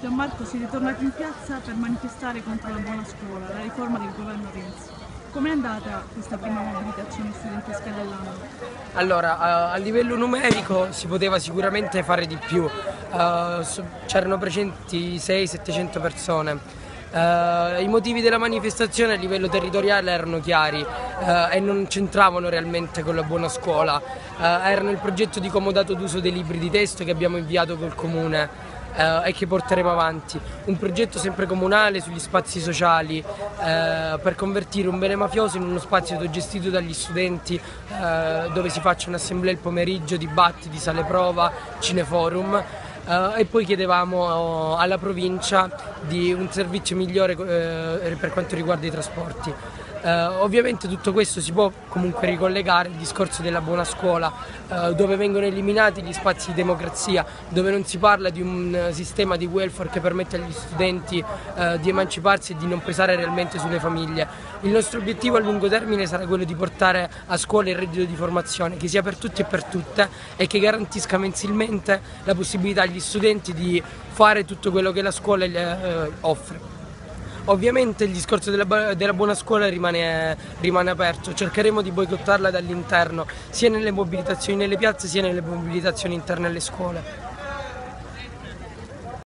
Gianmarco si è ritornato in piazza per manifestare contro la buona scuola, la riforma del governo Renzi. Com'è andata questa prima mobilitazione studentesca dell'anno? Allora, a, livello numerico si poteva sicuramente fare di più, uh, c'erano presenti 600-700 persone. Uh, I motivi della manifestazione a livello territoriale erano chiari uh, e non c'entravano realmente con la buona scuola, erano il progetto di comodato d'uso dei libri di testo che abbiamo inviato col comune e che porteremo avanti, un progetto sempre comunale sugli spazi sociali per convertire un bene mafioso in uno spazio gestito dagli studenti dove si faccia un'assemblea il pomeriggio, dibattiti, sale prova, cineforum Uh, e poi chiedevamo uh, alla provincia di un servizio migliore uh, per quanto riguarda i trasporti. Uh, ovviamente tutto questo si può comunque ricollegare al discorso della buona scuola, uh, dove vengono eliminati gli spazi di democrazia, dove non si parla di un uh, sistema di welfare che permette agli studenti di emanciparsi e di non pesare realmente sulle famiglie. Il nostro obiettivo a lungo termine sarà quello di portare a scuola il reddito di formazione, che sia per tutti e per tutte e che garantisca mensilmente la possibilità agli studenti di fare tutto quello che la scuola offre. Ovviamente il discorso della, della buona scuola rimane, rimane, aperto, cercheremo di boicottarla dall'interno, sia nelle mobilitazioni nelle piazze sia nelle mobilitazioni interne alle scuole.